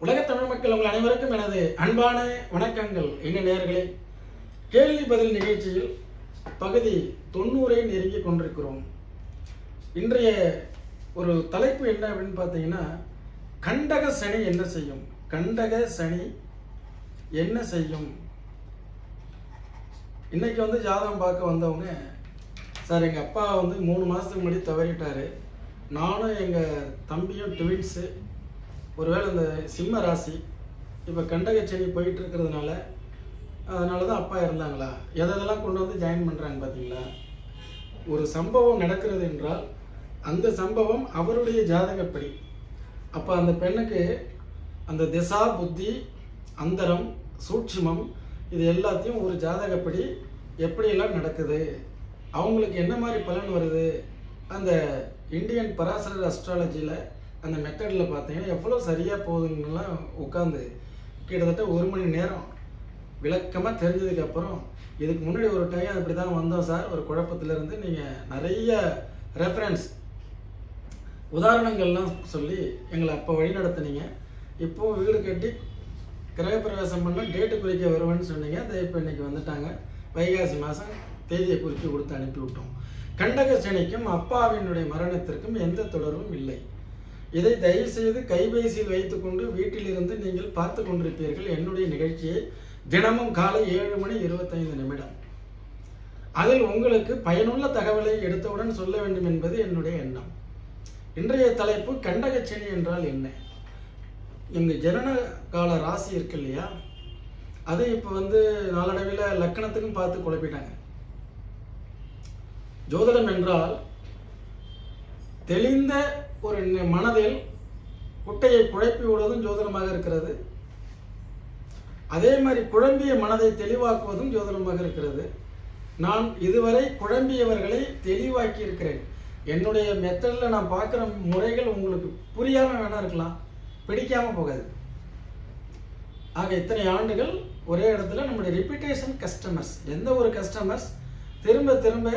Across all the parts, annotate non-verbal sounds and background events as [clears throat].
உலகத் தமிழ் மக்கள் உங்கள் அனைவருக்கும் எனது அன்பான வணக்கங்கள். என்ன நேர்களே கேள்வி பதில் நிகழ்ச்சியில் பகுதி தொண்ணூறை நெருங்கி கொண்டிருக்கிறோம். இன்றைய ஒரு தலைப்பு என்ன அப்படின்னு பார்த்தீங்கன்னா கண்டக சனி என்ன செய்யும்? கண்டக சனி என்ன செய்யும்? இன்னைக்கு வந்து ஜாதகம் பார்க்க வந்தவங்க சார் எங்கள் அப்பா வந்து மூணு மாதத்துக்கு முன்னாடி தவறிட்டார். நானும் எங்கள் தம்பியும் ட்வின்ஸு ஒருவேளை இந்த சிம்ம ராசி இப்போ கண்டகச்சேரி போயிட்டு இருக்கிறதுனால அதனால தான் அப்பா இருந்தாங்களா எதெல்லாம் கொண்டு வந்து ஜாயின் பண்ணுறாங்க பார்த்தீங்களா ஒரு சம்பவம் நடக்கிறது என்றால் அந்த சம்பவம் அவருடைய ஜாதகப்படி. அப்போ அந்த பெண்ணுக்கு அந்த திசா புத்தி அந்தரம் சூட்சுமம் இது எல்லாத்தையும் ஒரு ஜாதகப்படி எப்படியெல்லாம் நடக்குது? அவங்களுக்கு என்ன மாதிரி பலன் வருது? அந்த இந்தியன் பராசரர் அஸ்ட்ராலஜியில் அந்த மெத்தடில் பார்த்தீங்கன்னா எவ்வளோ சரியாக போகுதுங்கலாம் உட்காந்து கிட்டத்தட்ட ஒரு மணி நேரம் விளக்கமாக தெரிஞ்சதுக்கப்புறம் இதுக்கு முன்னாடி ஒரு டைம் அப்படி தான் வந்தோம் சார். ஒரு குழப்பத்திலேருந்து நீங்கள் நிறைய ரெஃபரன்ஸ் உதாரணங்கள்லாம் சொல்லி எங்களை அப்போ வழி நடத்துனீங்க இப்போ வீடு கட்டி கிரகப்பிரவேசம் பண்ண டேட்டு குறிக்க வருவேன்னு சொன்னீங்க. அதை இப்போ இன்னைக்கு வந்துட்டாங்க. வைகாசி மாதம் தேதியை குறித்து கொடுத்து அனுப்பி விட்டோம் கண்டக சனிக்கும் அப்பாவினுடைய மரணத்திற்கும் எந்த தொடர்பும் இல்லை. இதை தயவு செய்து கைபேசியில் வைத்துக்கொண்டு வீட்டிலிருந்து நீங்கள் பார்த்து கொண்டிருப்பீர்கள் என்னுடைய நிகழ்ச்சியை தினமும் காலை ஏழு மணி இருபத்தைந்து நிமிடம். அதில் உங்களுக்கு பயனுள்ள தகவலை எடுத்தவுடன் சொல்ல வேண்டும் என்பது என்னுடைய எண்ணம். இன்றைய தலைப்பு கண்டகச்சனி என்றால் என்ன? எங்க ஜனன கால ராசி இருக்கு இல்லையா? அது இப்போ வந்து நாளடைவில் லக்கணத்துக்கும் பார்த்து குழப்பிட்டாங்க. ஜோதிடம் என்றால் தெளிந்த ஒரு மனதில் குட்டையை குழப்பி விடுவதும் ஜோதிடமாக இருக்கிறது. அதே மாதிரி குழம்பிய மனதை தெளிவாக்குவதும் ஜோதிடமாக இருக்கிறது. நான் இதுவரை குழம்பியவர்களை தெளிவாக்கி இருக்கிறேன் என்னுடைய மெத்தடில் நான் பார்க்குற முறைகள் உங்களுக்கு புரியாமல் வேணா இருக்கலாம். பிடிக்காமல் போகாது. ஆக இத்தனை ஆண்டுகள் ஒரே இடத்துல நம்முடைய ரிப்பீட்டேஷன் கஸ்டமர்ஸ் எந்த ஒரு கஸ்டமர்ஸ் திரும்ப திரும்ப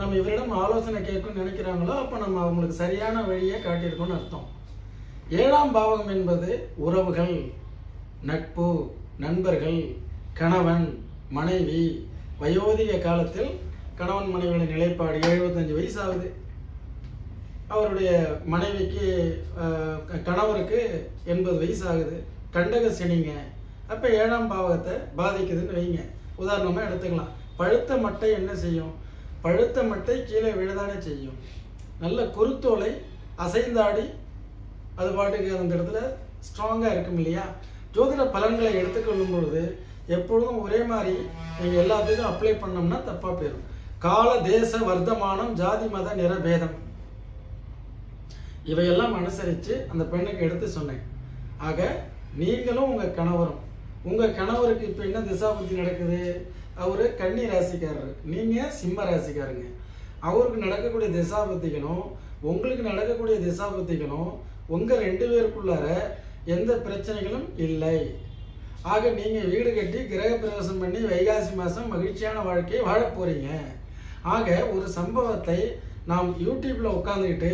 நம்ம இவரிடம் ஆலோசனை கேட்கும் நினைக்கிறாங்களோ அப்போ நம்ம அவங்களுக்கு சரியான வழியை காட்டியிருக்கோம்னு அர்த்தம். ஏழாம் பாவகம் என்பது உறவுகள் நட்பு நண்பர்கள் கணவன் மனைவி வயோதிக காலத்தில் கணவன் மனைவியின் நிலைப்பாடு எழுபத்தஞ்சு வயசு ஆகுது அவருடைய மனைவிக்கு க- கணவருக்கு எண்பது வயசு ஆகுது கண்டக செடிங்க அப்போ ஏழாம் பாவகத்தை பாதிக்குதுன்னு வைங்க. உதாரணமாக எடுத்துக்கலாம். பழுத்த மட்டை என்ன செய்யும்? பழுத்த மட்டை கீழே விழுதானே செய்யும். நல்ல குருத்தோலை அசைந்தாடி அது பாட்டுக்கு அந்த இடத்துல ஸ்ட்ராங்காக இருக்கும் இல்லையா? ஜோதிட பலன்களை எடுத்துக்கொள்ளும் பொழுது எப்பொழுதும் ஒரே மாதிரி நீங்கள் எல்லாத்துக்கும் அப்ளை பண்ணோம்னா தப்பாக போயிடும் கால தேச வர்த்தமானம் ஜாதி மத நிறபேதம். இவையெல்லாம் அனுசரித்து அந்த பெண்ணுக்கு எடுத்து சொன்னேன். ஆக நீங்களும் உங்கள் கணவரும் உங்கள் கணவருக்கு இப்போ என்ன திசாபுத்தி நடக்குது? அவர் கன்னி ராசிக்காரர். நீங்கள் சிம்ம ராசிக்காரங்க. அவருக்கு நடக்கக்கூடிய திசாபுத்திகளும் உங்களுக்கு நடக்கக்கூடிய திசாபுத்திகளும் உங்கள் ரெண்டு பேருக்குள்ளார எந்த பிரச்சனைகளும் இல்லை. ஆக நீங்கள் வீடு கட்டி கிரக பிரவேசம் பண்ணி வைகாசி மாதம் மகிழ்ச்சியான வாழ்க்கையை வாழப் போகிறீங்க ஆக ஒரு சம்பவத்தை நாம் யூடியூப்பில் உட்காந்துக்கிட்டு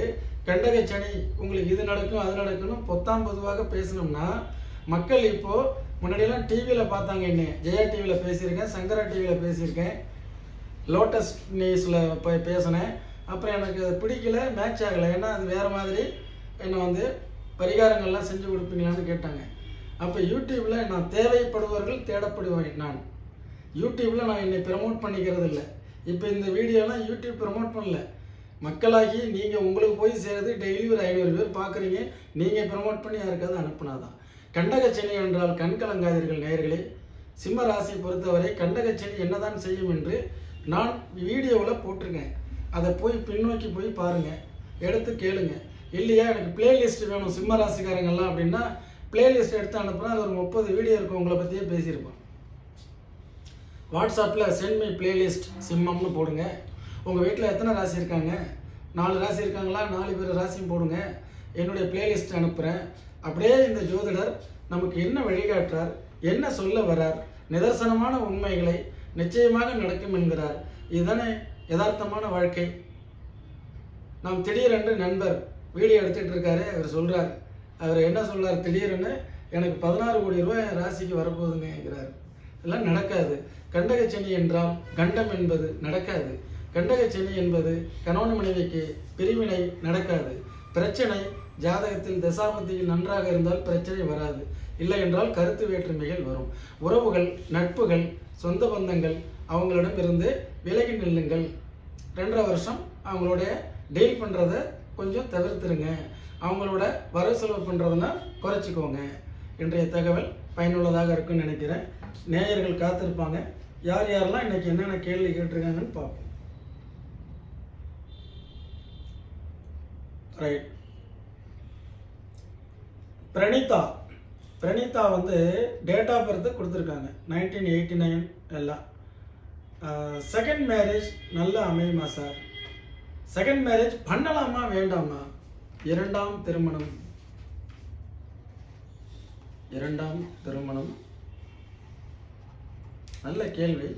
கண்டக சனி உங்களுக்கு இது நடக்கும் அது நடக்கணும் பொத்தாம் பொதுவாக பேசணும்னா மக்கள் இப்போது முன்னாடியெல்லாம் டிவியில் பார்த்தாங்க என்ன? ஜெயா டிவியில் பேசியிருக்கேன் சங்கரா டிவியில் பேசியிருக்கேன். லோட்டஸ் நியூஸில் போய் பேசினேன். அப்புறம் எனக்கு அது பிடிக்கல மேட்ச் ஆகலை. ஏன்னா அது வேறு மாதிரி என்னை வந்து பரிகாரங்கள்லாம் செஞ்சு கொடுப்பீங்களான்னு கேட்டாங்க. அப்போ யூடியூப்பில் நான் தேவைப்படுபவர்கள் தேடப்படுவேன் நான். யூடியூப்பில் நான் என்னை ப்ரமோட் பண்ணிக்கிறது இல்லை இப்போ இந்த வீடியோலாம் யூடியூப் ப்ரமோட் பண்ணல. மக்களாகி நீங்கள் உங்களுக்கு போய் சேருது டெய்லி ஒரு ஐநூறு பேர் பார்க்குறீங்க. நீங்கள் ப்ரமோட் பண்ணி யாருக்காவது அனுப்புனாதான். கண்டகச்சனி என்றால் கண் கலங்காதீர்கள் நேயர்களே. சிம்ம ராசியை பொறுத்தவரை கண்டகச்சனி என்னதான் செய்யும் என்று நான் வீடியோவில் போட்டிருக்கேன். அதை போய் பின்னோக்கி போய் பாருங்கள் எடுத்து கேளுங்க. இல்லையா எனக்கு பிளேலிஸ்ட் வேணும் சிம்ம ராசிக்காரங்கள்லாம் அப்படின்னா பிளேலிஸ்ட் எடுத்து அனுப்புனா அது ஒரு முப்பது வீடியோ இருக்கும். உங்களை பற்றியே பேசியிருப்போம். வாட்ஸ்அப்பில் சென்ட் மை பிளேலிஸ்ட் சிம்மம்னு போடுங்க. உங்கள் வீட்டில் எத்தனை ராசி இருக்காங்க? நாலு ராசி இருக்காங்களா? நாலு பேர் ராசியும் போடுங்க. என்னுடைய பிளேலிஸ்ட் அனுப்புகிறேன் அப்படியே இந்த ஜோதிடர் நமக்கு என்ன வழிகாட்டுறார் என்ன சொல்ல வரார் நிதர்சனமான உண்மைகளை நிச்சயமாக நடக்கும் என்கிறார். இதுதானே யதார்த்தமான வாழ்க்கை. நாம் திடீரென்று நண்பர் வீடியோ எடுத்துட்டு இருக்காரு அவர் சொல்றார். அவர் என்ன சொல்றார் திடீர்னு எனக்கு பதினாறு கோடி ரூபாய் ராசிக்கு ராசிக்கு வரப்போகுதுங்கிறார் இதெல்லாம் நடக்காது. கண்டகச்சனி என்றால் கண்டம் என்பது நடக்காது. கண்டகச்சனி என்பது கணவன் மனைவிக்கு பிரிவினை நடக்காது. பிரச்சனை ஜாதகத்தில் தசாபதியில் நன்றாக இருந்தால் பிரச்சனை வராது. இல்லை என்றால் கருத்து வேற்றுமைகள் வரும். உறவுகள் நட்புகள் சொந்த பந்தங்கள் அவங்களிடம் இருந்து விலகி நில்லுங்கள். ரெண்டரை வருஷம் அவங்களுடைய டீல் பண்ணுறத கொஞ்சம் தவிர்த்துருங்க. அவங்களோட வரவு செலவு பண்ணுறதுனா குறைச்சிக்கோங்க. இன்றைய தகவல் பயனுள்ளதாக இருக்கும்னு நினைக்கிறேன். நேயர்கள் காத்திருப்பாங்க. யார் யாரெல்லாம் இன்றைக்கி என்னென்ன கேள்வி கேட்டிருக்காங்கன்னு பார்ப்போம். ரைட் பிரணீதா. பிரணீதா வந்து டேட் ஆஃப் பர்த் கொடுத்துருக்காங்க. நைன்டீன் எயிட்டி நைன் எல்லாம் செகண்ட் மேரேஜ் நல்லா அமையுமா சார் செகண்ட் மேரேஜ் பண்ணலாமா வேண்டாமா? இரண்டாம் திருமணம். இரண்டாம் திருமணம். நல்ல கேள்வி.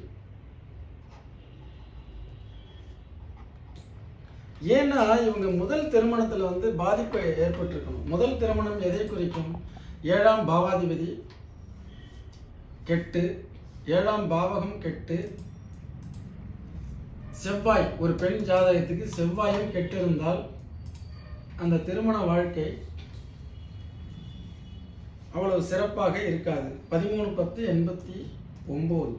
ஏன்னா இவங்க முதல் திருமணத்தில் வந்து பாதிப்பு ஏற்பட்டிருக்கணும். முதல் திருமணம் எதை குறிக்கும்? ஏழாம் பாவாதிபதி கெட்டு ஏழாம் பாவகம் கெட்டு செவ்வாய் ஒரு பெண் ஜாதகத்துக்கு செவ்வாயும் கெட்டிருந்தால் அந்த திருமண வாழ்க்கை அவ்வளவு சிறப்பாக இருக்காது. பதிமூணு பத்து எண்பத்தி ஒம்பது.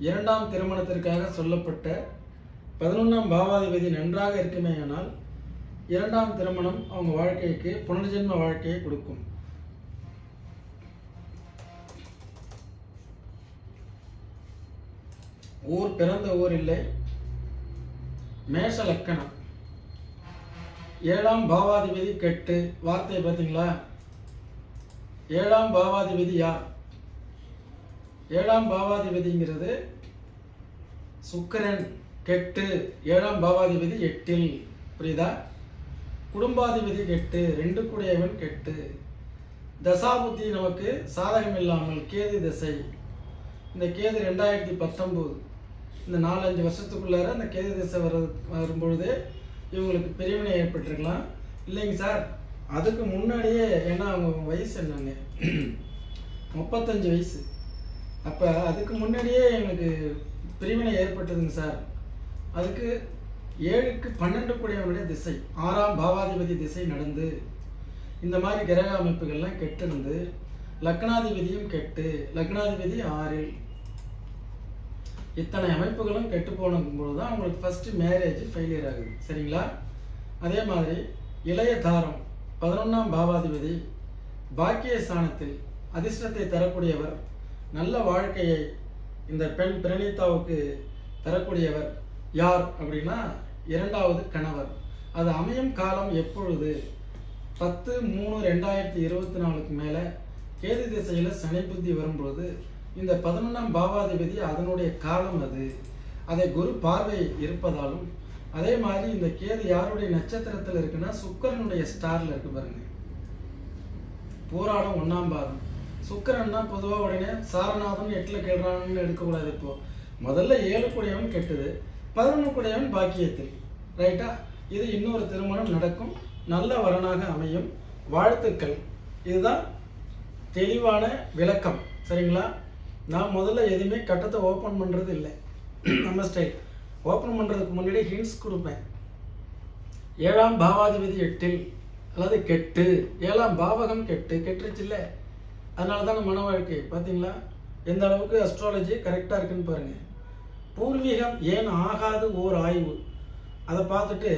இரண்டாம் திருமணத்திற்காக சொல்லப்பட்ட பதினொன்றாம் பாவாதிபதி நன்றாக இருக்குமேயானால் இரண்டாம் திருமணம் அவங்க வாழ்க்கைக்கு புனர்ஜென்ம வாழ்க்கையை கொடுக்கும். ஊர் பிறந்த ஊர் இல்லை. மேஷ லக்கணம். ஏழாம் பாவாதிபதி கெட்டு. வார்த்தையை பார்த்தீங்களா? ஏழாம் பாவாதிபதி யார்? ஏழாம் பாவாதிபதிங்கிறது சுக்கரன் கெட்டு ஏழாம் பாவாதிபதி எட்டில் புரியுதா? குடும்பாதிபதி கெட்டு ரெண்டு கூடையவன் கெட்டு. தசாபுத்தி நமக்கு சாதகம் இல்லாமல் கேது திசை. இந்த கேது ரெண்டாயிரத்தி பத்தொம்போது. இந்த நாலஞ்சு வருஷத்துக்குள்ளார அந்த கேது திசை வர வரும்பொழுது இவங்களுக்கு பிரிவினை ஏற்பட்டிருக்கலாம். இல்லைங்க சார் அதுக்கு முன்னாடியே ஏன்னா அவங்க வயசு என்னங்க? முப்பத்தஞ்சு வயசு. அப்போ அதுக்கு முன்னாடியே எனக்கு பிரிவினை ஏற்பட்டதுங்க சார். அதுக்கு ஏழுக்கு பன்னெண்டு கூடியவனுடைய திசை ஆறாம் பாவாதிபதி திசை நடந்து இந்த மாதிரி கிரக அமைப்புகள்லாம் கெட்டிருந்து லக்னாதிபதியும் கெட்டு லக்னாதிபதி ஆறில். இத்தனை அமைப்புகளும் கெட்டு போனபோது தான் அவங்களுக்கு ஃபஸ்ட்டு மேரேஜ் ஃபெயிலியர் ஆகுது. சரிங்களா? அதே மாதிரி இளைய தாரம் பதினொன்றாம் பாவாதிபதி பாக்கிய ஸ்தானத்தில் அதிர்ஷ்டத்தை தரக்கூடியவர் நல்ல வாழ்க்கையை இந்த பெண் பிரணீதாவுக்கு தரக்கூடியவர் யார் அப்படின்னா இரண்டாவது கணவர். அது அமையும் காலம் எப்பொழுது? பத்து மூணு ரெண்டாயிரத்தி இருபத்தி நாலுக்கு மேலே கேது திசையில் சனி புத்தி வரும்பொழுது இந்த பதினொன்றாம் பாவாதிபதி அதனுடைய காலம் அது. அதை குரு பார்வை இருப்பதாலும் அதே மாதிரி இந்த கேது யாருடைய நட்சத்திரத்தில் இருக்குன்னா சுக்கரனுடைய ஸ்டார்ல இருக்கு பாருங்க. போராடம் ஒன்னாம் பாதம். சுக்கரன்னா பொதுவாக உடனே சாரநாதன் எட்டில் கெடுறான்னு எடுக்கக்கூடாது இப்போ. முதல்ல ஏழு குடையவன் கெட்டுது பதினொன்று குடையவன் பாக்கியத்தில். ரைட்டா இது இன்னொரு திருமணம் நடக்கும். நல்ல வரனாக அமையும். வாழ்த்துக்கள். இதுதான் தெளிவான விளக்கம். சரிங்களா? நான் முதல்ல எதுவுமே கட்டத்தை ஓப்பன் பண்ணுறது இல்லை. நம்ம ஸ்டைல் ஓப்பன் பண்ணுறதுக்கு முன்னாடி ஹிண்ட்ஸ் கொடுப்பேன். ஏழாம் பாவாதிபதி எட்டில். அல்லது கெட்டு. ஏழாம் பாவகம் கெட்டு. கெட்டுருச்சு இல்லை? அதனால தான் மன வாழ்க்கை. பார்த்தீங்களா எந்த அளவுக்கு அஸ்ட்ராலஜி கரெக்டாக இருக்குன்னு பாருங்கள் பூர்வீகம் ஏன் ஆகாது ஓர் ஆய்வு? அதை பார்த்துட்டு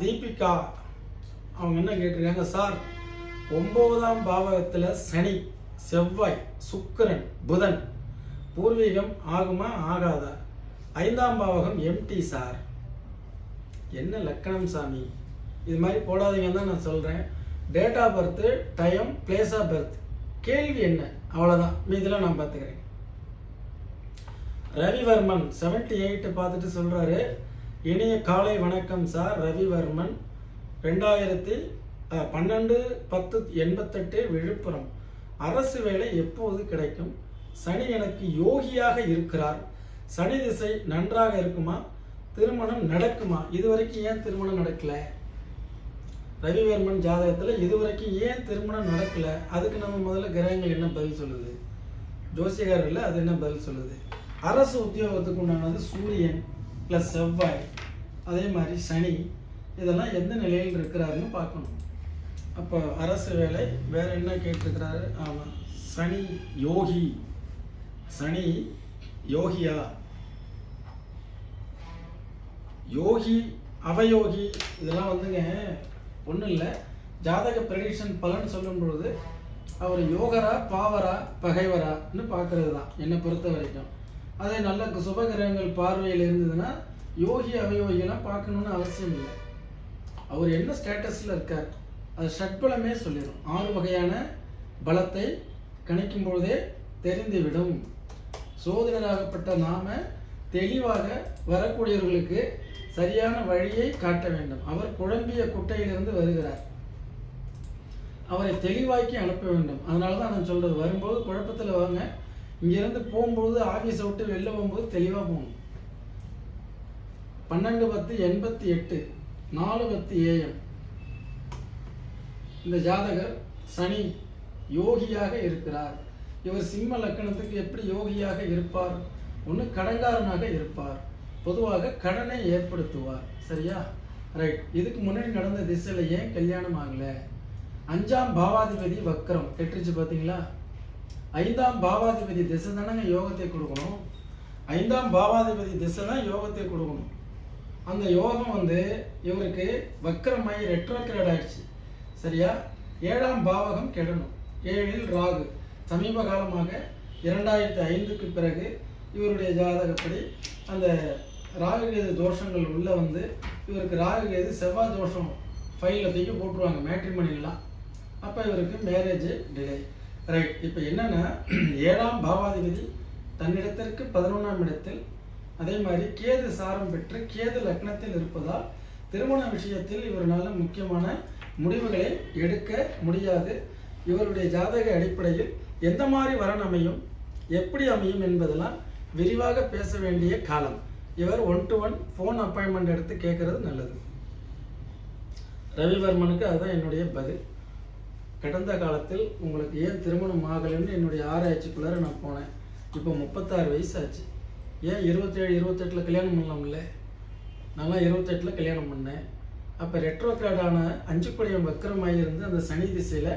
தீபிகா அவங்க என்ன கேட்டிருக்காங்க? சார் ஒன்பதாம் பாவகத்தில் சனி செவ்வாய் சுக்கிரன் புதன் பூர்வீகம் ஆகுமா ஆகாதா? ஐந்தாம் பாவகம் எம்டி சார். என்ன லக்கணம் சாமி? இது மாதிரி போடாதீங்கன்னு தான் நான் சொல்கிறேன் date of birth time place of birth கேள்வி என்ன? அவ்வளோதான் மீதில் நான் பார்த்துக்கிறேன். ரவிவர்மன் 78 எயிட் பார்த்துட்டு சொல்கிறாரு இனிய காலை வணக்கம் சார் ரவிவர்மன் ரெண்டாயிரத்தி பன்னெண்டு பத்து எண்பத்தெட்டு விழுப்புரம். அரசு வேலை எப்போது கிடைக்கும்? சனி எனக்கு யோகியாக இருக்கிறார். சனி திசை நன்றாக இருக்குமா? திருமணம் நடக்குமா? இது வரைக்கும் ஏன் திருமணம் நடக்கல? ரவிவர்மன் ஜாதகத்தில் இதுவரைக்கும் ஏன் திருமணம் நடக்கல? அதுக்கு நம்ம முதல்ல கிரகங்கள் என்ன பதில் சொல்லுது? ஜோசியக்காரர்ல அது என்ன பதில் சொல்லுது? அரசு உத்தியோகத்துக்கு உண்டானது சூரியன் ப்ளஸ் செவ்வாய் அதே மாதிரி சனி. இதெல்லாம் எந்த நிலையில் இருக்கிறாருன்னு பார்க்கணும். அப்போ அரசு வேலை வேற என்ன கேட்டிருக்கிறாரு? ஆமாம் சனி யோகி. சனி யோகியா? யோகி அவயோகி இதெல்லாம் வந்துங்க ஒன்றும் இல்லை. ஜாதக ப்ரெடிக்ஷன் பலன் சொல்லும் பொழுது அவர் யோகரா பாவரா பகைவரான்னு பார்க்கறது தான் என்னை பொறுத்த வரைக்கும். அதே நல்ல சுபகிரகங்கள் பார்வையில் இருந்ததுன்னா யோகி அவயோகியெல்லாம் பார்க்கணும்னு அவசியம் இல்லை. அவர் என்ன ஸ்டேட்டஸில் இருக்கார் அது ஷட்பலமே சொல்லிடும் ஆறு வகையான பலத்தை கணிக்கும் பொழுதே தெரிந்துவிடும். சோதனராகப்பட்ட நாம தெளிவாக வரக்கூடியவர்களுக்கு சரியான வழியை காட்ட வேண்டும். அவர் குழம்பிய குட்டையிலிருந்து வருகிறார். அவரை தெளிவாக்கி அனுப்ப வேண்டும். அதனால தான் நான் சொல்றது வரும்போது குழப்பத்தில் வாங்க. இங்கிருந்து போகும்போது ஆஃபீஸை விட்டு வெளில போகும்போது தெளிவாக போகணும். பன்னெண்டு பத்து எண்பத்தி எட்டு நாலு பத்து ஏஎம். இந்த ஜாதகர் சனி யோகியாக இருக்கிறார். இவர் சிம்ம லக்கணத்துக்கு எப்படி யோகியாக இருப்பார்? ஒன்று கடங்காரனாக இருப்பார். பொதுவாக கடனை ஏற்படுத்துவார். சரியா? ரைட் இதுக்கு முன்னாடி நடந்த திசையில் ஏன் கல்யாணம் ஆகலை? அஞ்சாம் பாவாதிபதி வக்ரம். கெட்டுருச்சு பார்த்தீங்களா ஐந்தாம் பாவாதிபதி திசை தானங்க யோகத்தை கொடுக்கணும். ஐந்தாம் பாவாதிபதி திசை தான் யோகத்தை கொடுக்கணும். அந்த யோகம் வந்து இவருக்கு வக்கரமாயி ரெட்ரோகிரேட் ஆயிடுச்சு. சரியா? ஏழாம் பாவகம் கெடணும். ஏழில் ராகு. சமீப காலமாக இரண்டாயிரத்தி ஐந்துக்கு பிறகு இவருடைய ஜாதகப்படி அந்த ராகுகேது தோஷங்கள் உள்ள வந்து இவருக்கு ராகுகேது செவ்வாய் தோஷம் ஃபைலில் தூக்கி போட்டுருவாங்க மேட்ரிமணிலாம் அப்போ இவருக்கு மேரேஜ் டிலே ரைட் இப்போ என்னென்னா ஏழாம் பாவாதிபதி தன்னிடத்திற்கு பதினொன்றாம் இடத்தில் அதே மாதிரி கேது சாரம் பெற்று கேது லக்னத்தில் இருப்பதால் திருமண விஷயத்தில் இவரால் முக்கியமான முடிவுகளை எடுக்க முடியாது. இவருடைய ஜாதக அடிப்படையில் எந்த மாதிரி வரன் அமையும் எப்படி அமையும் என்பதெல்லாம் விரிவாக பேச வேண்டிய காலம். இவர் one to one phone appointment எடுத்து கேட்கறது நல்லது. ரவிவர்மனுக்கு அதுதான் என்னுடைய பதில். கடந்த காலத்தில் உங்களுக்கு ஏன் திருமணம் ஆகலைன்னு என்னுடைய ஆராய்ச்சிக்குள்ளார நான் போனேன். இப்போ முப்பத்தாறு வயசு ஆச்சு ஏன் இருபத்தேழு இருபத்தெட்டில் கல்யாணம் பண்ணலாம்ல? நான்லாம் இருபத்தெட்டில் கல்யாணம் பண்ணேன். அப்போ ரெட்ரோக்ராடான அஞ்சு குடையம் வக்கரமாகி இருந்து அந்த சனி திசையில்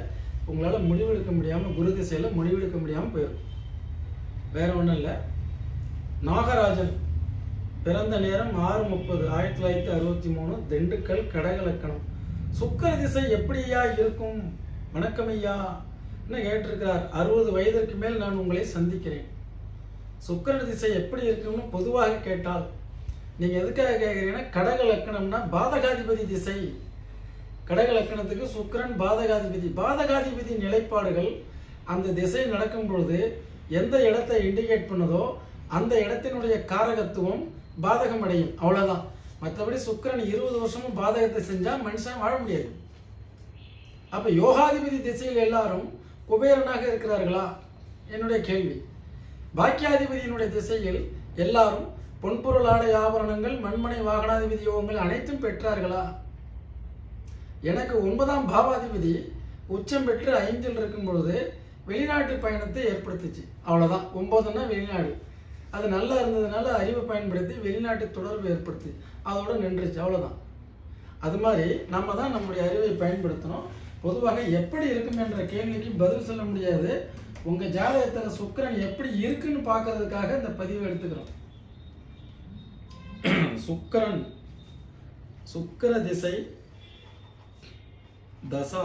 உங்களால் முடிவெடுக்க முடியாமல் குரு திசையில் முடிவெடுக்க முடியாமல் போயிடும் வேற ஒன்றும் இல்லை. நாகராஜன் பிறந்த நேரம் ஆறு முப்பது ஆயிரத்தி தொள்ளாயிரத்தி அறுபத்தி மூணு திண்டுக்கல் கடகலக்கணம். சுக்கர திசை எப்படியா இருக்கும்? வணக்கம் ஐயா. என்ன கேட்டிருக்கிறார்? அறுபது வயதிற்கு மேல் நான் உங்களை சந்திக்கிறேன். சுக்கர திசை எப்படி இருக்கும்னு பொதுவாக கேட்டால் நீங்க எதுக்காக கேட்குறீங்கன்னா கடக லக்கணம்னா பாதகாதிபதி திசை. கடக லக்கணத்துக்கு சுக்கிரன் பாதகாதிபதி. பாதகாதிபதி நிலைப்பாடுகள் அந்த திசை நடக்கும் பொழுது எந்த இடத்தை இண்டிகேட் பண்ணதோ அந்த இடத்தினுடைய காரகத்துவம் பாதகம் அடையும் அவ்வளவுதான். மற்றபடி சுக்கிரன் இருபது வருஷமும் பாதகத்தை செஞ்சா மனுஷன் வாழ முடியாது. அப்ப யோகாதிபதி திசையில் எல்லாரும் குபேரனாக இருக்கிறார்களா? என்னுடைய கேள்வி. பாக்கியாதிபதியினுடைய திசையில் எல்லாரும் பொன்பொருள் ஆடை ஆபரணங்கள் மண்மனை வாகனாதிபதி யோகங்கள் அனைத்தும் பெற்றார்களா? எனக்கு ஒன்பதாம் பாவாதிபதி உச்சம் பெற்று ஐந்தில் இருக்கும் பொழுது வெளிநாட்டு பயணத்தை ஏற்படுத்துச்சு. அவ்வளவுதான். ஒன்பதுன்னா வெளிநாடு. அது நல்லா இருந்ததுனால அறிவை பயன்படுத்தி வெளிநாட்டு தொடர்பு ஏற்படுத்தி. அதோட நின்றுச்சு அவ்வளோதான் அது மாதிரி நம்ம தான் நம்முடைய அறிவை பயன்படுத்தணும். பொதுவாக எப்படி இருக்கும் என்ற கேள்விக்கு பதில் சொல்ல முடியாது. உங்க ஜாதகத்தில் சுக்கரன் எப்படி இருக்குன்னு பார்க்கறதுக்காக இந்த பதிவை எடுத்துக்கிறோம். [clears throat] சுக்கரன் சுக்கிர திசை தசா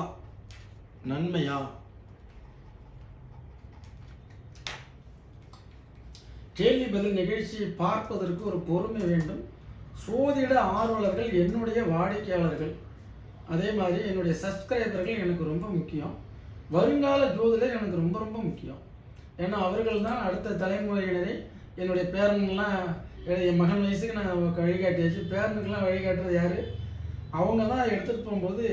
நன்மையா? கேள்வி பதில் நிகழ்ச்சியை பார்ப்பதற்கு ஒரு பொறுமை வேண்டும். சோதிட ஆர்வலர்கள் என்னுடைய வாடிக்கையாளர்கள். அதே மாதிரி என்னுடைய சப்ஸ்கிரைபர்கள் எனக்கு ரொம்ப முக்கியம். வருங்கால ஜோதிடர் எனக்கு ரொம்ப ரொம்ப முக்கியம். ஏன்னா அவர்கள் தான் அடுத்த தலைமுறையினரை என்னுடைய பேரன்லாம் என் மகன் வயசுக்கு நான் வழிகாட்டியாச்சு பேரனுக்கெல்லாம் வழிகாட்டுறது யார்? அவங்க தான் எடுத்துகிட்டு போகும்போது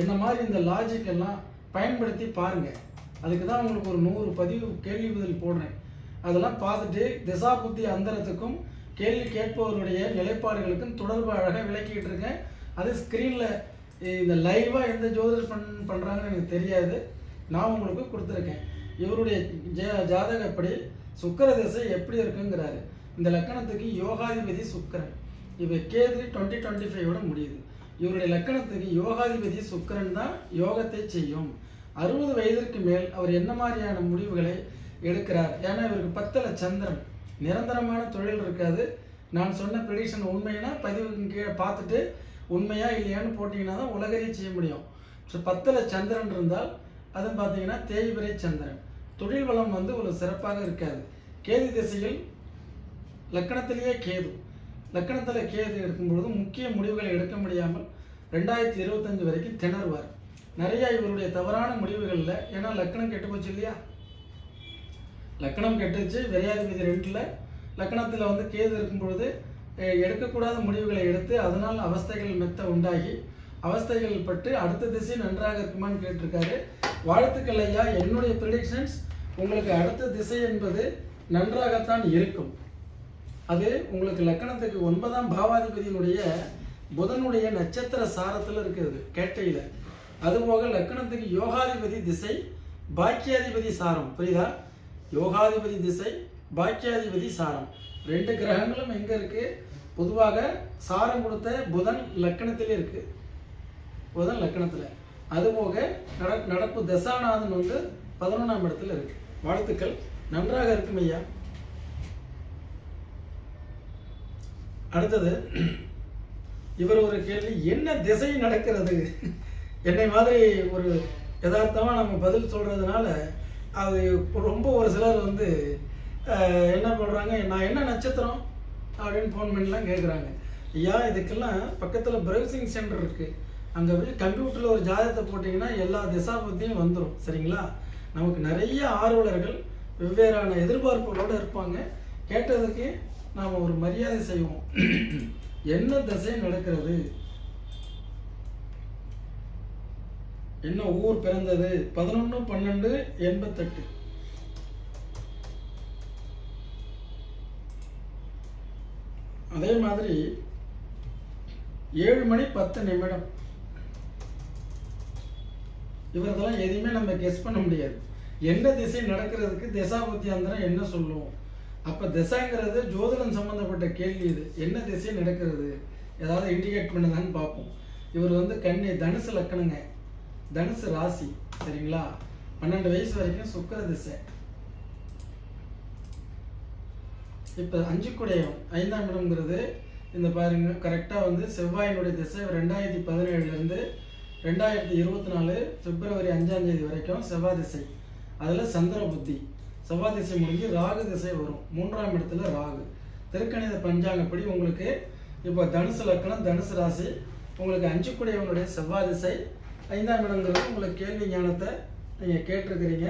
என்ன மாதிரி இந்த லாஜிக் எல்லாம் பயன்படுத்தி பாருங்கள் அதுக்கு தான் உங்களுக்கு ஒரு நூறு பதிவு கேள்வி பதில் போடுறேன். அதெல்லாம் பார்த்துட்டு திசா புத்தி அந்தரத்துக்கும் கேள்வி கேட்பவருடைய நிலைப்பாடுகளுக்கும் தொடர்பு அழகாக விளக்கிட்டு இருக்கேன். அது ஸ்க்ரீனில் இந்த லைவாக எந்த ஜோதிடர் பண் பண்ணுறாங்கன்னு எனக்கு தெரியாது. நான் உங்களுக்கு கொடுத்துருக்கேன். இவருடைய ஜா- ஜாதகப்படி சுக்கிர திசை எப்படி இருக்குங்கிறாரு. இந்த லக்கணத்துக்கு யோகாதிபதி சுக்கிரன். இவ கேது டுவெண்ட்டி டுவெண்ட்டி ஃபைவோட முடியுது. இவருடைய லக்கணத்துக்கு யோகாதிபதி சுக்கரன் தான் யோகத்தை செய்யும். அறுபது வயதிற்கு மேல் அவர் என்ன மாதிரியான முடிவுகளை எடுக்கிறார். ஏன்னா இவருக்கு பத்தில் சந்திரன். நிரந்தரமான தொழில் இருக்காது. நான் சொன்ன ப்ரெடிஷன் உண்மைனா பதிவுக்கு கீழே பார்த்துட்டு உண்மையா இல்லையான்னு போட்டிங்கன்னா தான் உலகறிய செய்ய முடியும். ஸோ பத்தில் சந்திரன் இருந்தால் அது பார்த்தீங்கன்னா தேய்பிரை சந்திரன். தொழில் வளம் வந்து ஒரு சிறப்பாக இருக்காது. கேது திசையில் லக்கணத்திலேயே கேது. லக்கணத்தில் கேது எடுக்கும்பொழுது முக்கிய முடிவுகளை எடுக்க முடியாமல் ரெண்டாயிரத்தி இருபத்தஞ்சு வரைக்கும் திணறுவார். நிறையா இவருடைய தவறான முடிவுகளில் ஏன்னா லக்கணம் கெட்டு போச்சு இல்லையா? லக்கணம் கெட்டுச்சு விரையாதிபதி ரெண்டில். லக்கணத்தில் வந்து கேது இருக்கும் பொழுது எடுக்கக்கூடாத முடிவுகளை எடுத்து அதனால் அவஸ்தைகள் மெத்த உண்டாகி அவஸ்தைகள் பட்டு அடுத்த திசை நன்றாக இருக்குமான்னு கேட்டிருக்காரு. வாழ்த்துக்கள் ஐயா. என்னுடைய ப்ரிடிக்ஷன்ஸ் உங்களுக்கு அடுத்த திசை என்பது நன்றாகத்தான் இருக்கும். அது உங்களுக்கு லக்கணத்துக்கு ஒன்பதாம் பாவாதிபதியினுடைய புதனுடைய நட்சத்திர சாரத்தில் இருக்குது கேட்டையில். அதுபோக லக்கணத்துக்கு யோகாதிபதி திசை பாக்கியாதிபதி சாரம். புரியுதா? யோகாதிபதி திசை பாக்கியாதிபதி சாரம். ரெண்டு கிரகங்களும் எங்க இருக்கு? பொதுவாக சாரம் கொடுத்த புதன் லக்கணத்திலே இருக்கு. புதன் லக்கணத்துல. அதுபோக நட நடப்பு தசாநாதன் வந்து பதினொன்றாம் இடத்துல இருக்கு. வாழ்த்துக்கள். நன்றாக இருக்கும் ஐயா. அடுத்தது இவர் ஒரு கேள்வி என்ன திசை நடக்கிறது? என்னை மாதிரி ஒரு யதார்த்தமாக நம்ம பதில் சொல்றதுனால அது ரொம்ப ஒரு சிலர் வந்து என்ன பண்ணுறாங்க நான் என்ன நட்சத்திரம் அப்படின்னு ஃபோன் பண்ணிலாம் கேட்குறாங்க ஐயா இதுக்கெல்லாம் பக்கத்தில் ப்ரௌசிங் சென்டர் இருக்குது அங்கே போய் கம்ப்யூட்டரில் ஒரு ஜாதகத்தை போட்டிங்கன்னா எல்லா திசா பற்றியும் வந்துடும் சரிங்களா? நமக்கு நிறைய ஆர்வலர்கள் வெவ்வேறான எதிர்பார்ப்புகளோடு இருப்பாங்க. கேட்டதுக்கு நாம் ஒரு மரியாதை செய்வோம். [clears throat] என்ன திசை நடக்கிறது? என்ன ஊர் பிறந்தது? பதினொன்று பன்னெண்டு எண்பத்தெட்டு. அதே மாதிரி ஏழு மணி பத்து நிமிடம். இவர்களெல்லாம் எதையுமே நம்ம கெஸ் பண்ண முடியாது. என்ன திசை நடக்கிறதுக்கு திசாபுத்தியாந்திரம் என்ன சொல்லும்? அப்போ திசைங்கிறது ஜோதிடம் சம்மந்தப்பட்ட கேள்வி இது. என்ன திசை நடக்கிறது? ஏதாவது இண்டிகேட் பண்ணுதான்னு பார்ப்போம். இவர் வந்து கன்னி தனுசு லக்கணங்க. தனுசு ராசி சரிங்களா? பன்னெண்டு வயசு வரைக்கும் சுக்கர திசை. இப்ப அஞ்சு குடையம் ஐந்தாம் இடம்ங்கிறது இந்த பாருங்க கரெக்டா வந்து செவ்வாயினுடைய திசை ரெண்டாயிரத்தி பதினேழுல இருந்து ரெண்டாயிரத்தி இருபத்தி நாலு பிப்ரவரி அஞ்சாம் தேதி வரைக்கும் செவ்வாய் திசை. அதுல சந்திர புத்தி. செவ்வாய் திசை முடிஞ்சு ராகு திசை வரும். மூன்றாம் இடத்துல ராகு. திருக்கணித பஞ்சாங்கப்படி உங்களுக்கு இப்போ தனுசு லக்கணம் தனுசு ராசி உங்களுக்கு அஞ்சு குடையவனுடைய செவ்வாய் திசை ஐந்தாம் இடங்கிறது உங்களுக்கு கேள்வி ஞானத்தை நீங்கள் கேட்டிருக்கிறீங்க.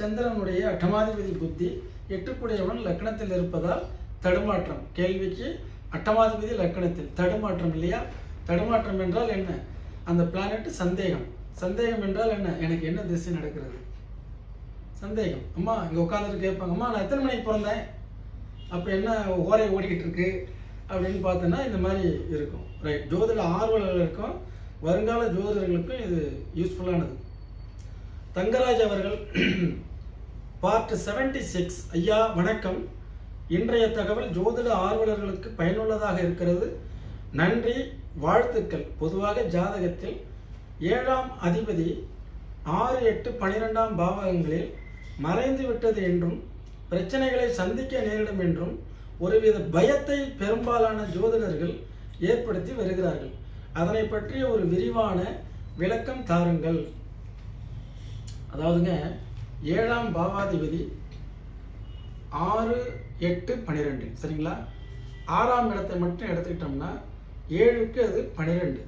சந்திரனுடைய அட்டமாதிபதி புத்தி எட்டுக்குடையவன் லக்னத்தில் இருப்பதால் தடுமாற்றம். கேள்விக்கு அட்டமாதிபதி லக்னத்தில் தடுமாற்றம் இல்லையா? தடுமாற்றம் என்றால் என்ன? அந்த பிளானட் சந்தேகம். சந்தேகம் என்றால் என்ன? எனக்கு என்ன திசை நடக்கிறது? சந்தேகம். அம்மா இங்கே உட்காந்துட்டு கேட்பாங்க. அம்மா நான் எத்தனை மணிக்கு பிறந்தேன்? அப்போ என்ன ஓரை ஓடிக்கிட்டு இருக்கு? அப்படின்னு பார்த்தோன்னா இந்த மாதிரி இருக்கும். ரைட் ஜோதிட ஆர்வலர்களுக்கும் வருங்கால ஜோதிடர்களுக்கும் இது யூஸ்ஃபுல்லானது தங்கராஜ் அவர்கள் பார்ட் 76 சிக்ஸ் ஐயா வணக்கம். இன்றைய தகவல் ஜோதிட ஆர்வலர்களுக்கு பயனுள்ளதாக இருக்கிறது. நன்றி வாழ்த்துக்கள். பொதுவாக ஜாதகத்தில் ஏழாம் அதிபதி ஆறு எட்டு பனிரெண்டாம் பாவகங்களில் மறைந்து விட்டது என்றும் பிரச்சனைகளை சந்திக்க நேரிடும் என்றும் ஒருவித பயத்தை பெரும்பாலான ஜோதிடர்கள் ஏற்படுத்தி வருகிறார்கள். அதனை பற்றிய ஒரு விரிவான விளக்கம் தாருங்கள். அதாவதுங்க ஏழாம் பாவாதிபதி ஆறு எட்டு பன்னிரெண்டு சரிங்களா? ஆறாம் இடத்தை மட்டும் எடுத்துக்கிட்டோம்னா ஏழுக்கு அது பன்னிரெண்டு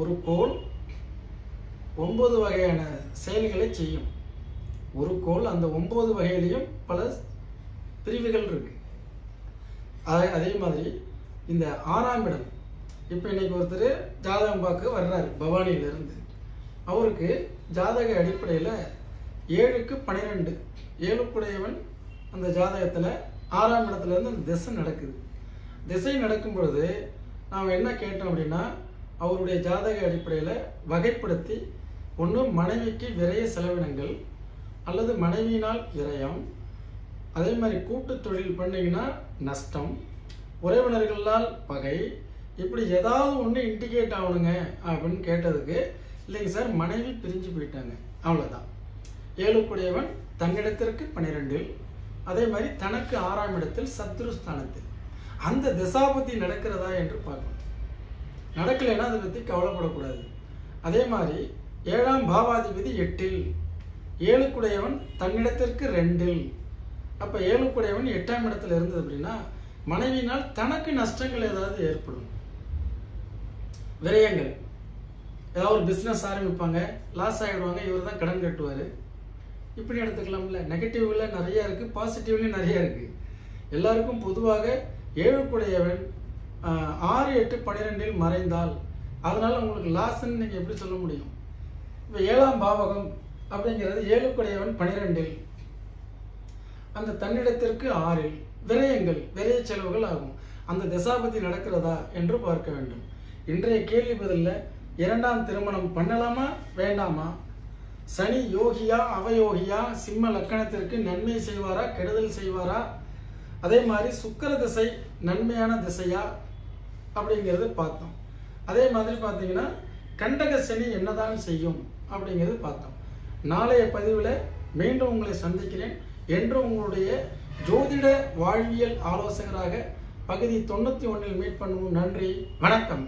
ஒரு கோல் ஒன்பது வகையான செயல்களை செய்யும். ஒரு கோள் அந்த ஒன்பது வகையிலையும் பல பிரிவுகள் இருக்கு. அதே மாதிரி இந்த ஆறாம் இடம் இப்போ இன்னைக்கு ஒருத்தர் ஜாதகம் பார்க்க வர்றாரு பவானியிலிருந்து. அவருக்கு ஜாதக அடிப்படையில் ஏழுக்கு பன்னிரெண்டு ஏழுக்குடையவன் அந்த ஜாதகத்தில் ஆறாம் இடத்துல இருந்து அந்த திசை நடக்குது. திசை நடக்கும் பொழுது நாம் என்ன கேட்டோம் அப்படின்னா அவருடைய ஜாதக அடிப்படையில் வகைப்படுத்தி ஒன்று மனைவிக்கு விரைய செலவினங்கள் அல்லது மனைவியினால் விரயம். அதே மாதிரி கூட்டு தொழில் பண்ணிங்கன்னா நஷ்டம். உறவினர்களால் பகை. இப்படி ஏதாவது ஒன்று இண்டிகேட் ஆகணுங்க அப்படின்னு கேட்டதுக்கு இல்லைங்க சார் மனைவி பிரிஞ்சு போயிட்டாங்க. அவ்வளோதான் ஏழுக்குடையவன் தன்னிடத்திற்கு பன்னிரெண்டில் அதே மாதிரி தனக்கு ஆறாம் இடத்தில் சத்ருஸ்தானத்தில். அந்த திசாபுத்தி நடக்கிறதா என்று பார்க்கணும் நடக்கலைன்னா அதை பற்றி கவலைப்படக்கூடாது. அதே மாதிரி ஏழாம் பாவாதிபதி எட்டில் ஏழுக்குடையவன் தன்னிடத்திற்கு ரெண்டில். அப்போ ஏழுக்குடையவன் எட்டாம் இடத்துல இருந்தது அப்படின்னா மனைவியினால் தனக்கு நஷ்டங்கள் ஏதாவது ஏற்படும். விரயங்கள். ஏதாவது ஒரு பிஸ்னஸ் ஆரம்பிப்பாங்க லாஸ் ஆகிடுவாங்க இவர் தான் கடன் கட்டுவார். இப்படி எடுத்துக்கலாம்ல. நெகட்டிவ்ல நிறைய இருக்கு பாசிட்டிவ்லேயும் நிறைய இருக்கு. எல்லாருக்கும் பொதுவாக ஏழுக்குடையவன் ஆறு எட்டு பன்னிரெண்டில் மறைந்தால் அதனால உங்களுக்கு லாஸ்ன்னு நீங்கள் எப்படி சொல்ல முடியும்? இப்போ ஏழாம் பாவகம் அப்படிங்கிறது ஏழுக்குடையவன் பன்னிரெண்டில் அந்த தன்னிடத்திற்கு ஆறில் விரயங்கள் விரய செலவுகள் ஆகும். அந்த திசாபதி நடக்கிறதா என்று பார்க்க வேண்டும். இன்றைய கேள்வி பதில்ல இரண்டாம் திருமணம் பண்ணலாமா வேண்டாமா? சனி யோகியா அவயோகியா சிம்ம லக்கணத்திற்கு நன்மை செய்வாரா கெடுதல் செய்வாரா? அதே மாதிரி சுக்கர திசை நன்மையான திசையா அப்படிங்கிறது பார்த்தோம். அதே மாதிரி பார்த்தீங்கன்னா கண்டக சனி என்னதான் செய்யும் அப்படிங்கிறது பார்த்தோம். நாளைய பதிவில் மீண்டும் உங்களை சந்திக்கிறேன். என்று உங்களுடைய ஜோதிட வாழ்வியல் ஆலோசகராக பகுதி தொண்ணூற்றி ஒன்றில் மீட் பண்ணுவோம். நன்றி வணக்கம்.